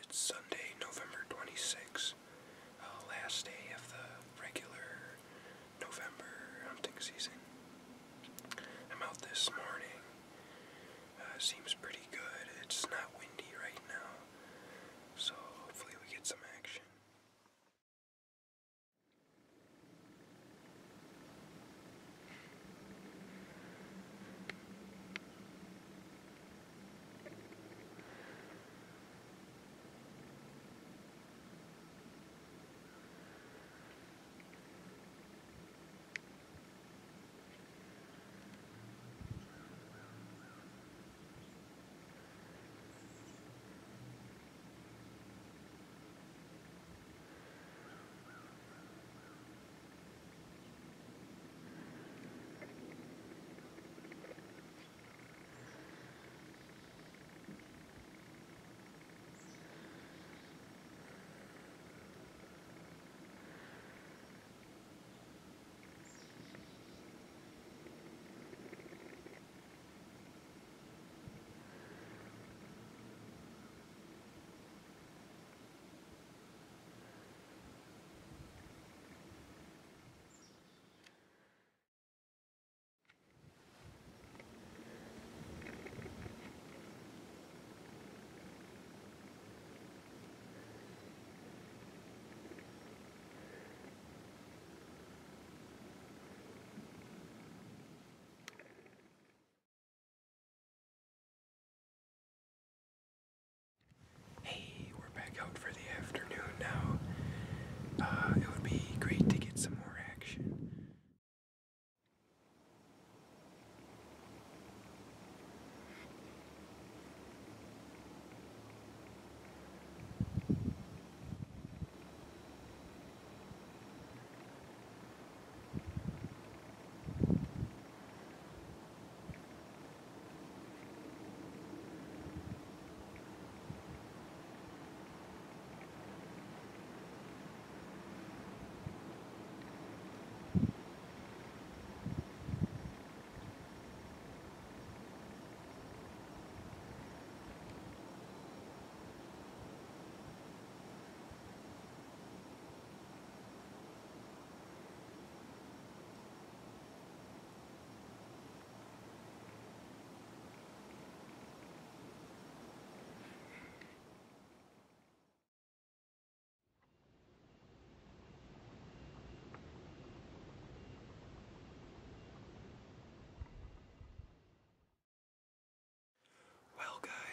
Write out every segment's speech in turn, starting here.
it's Sunday, November 26th, uh, last day of the regular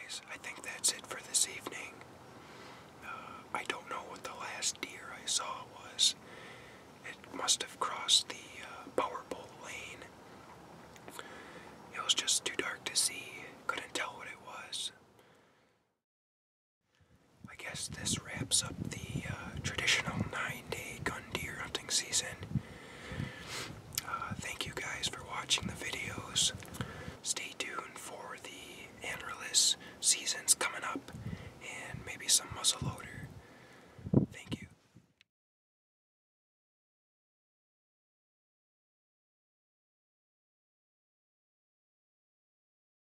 guys, I think that's it for this evening. Uh, I don't know what the last deer I saw was. It must have crossed the uh, power pole lane. It was just too dark to see. Couldn't tell what it was. I guess this wraps up the uh, traditional nine-day gun deer hunting season. Uh, thank you guys for watching the videos. Stay tuned for the antlerless seasons coming up and maybe some muzzleloader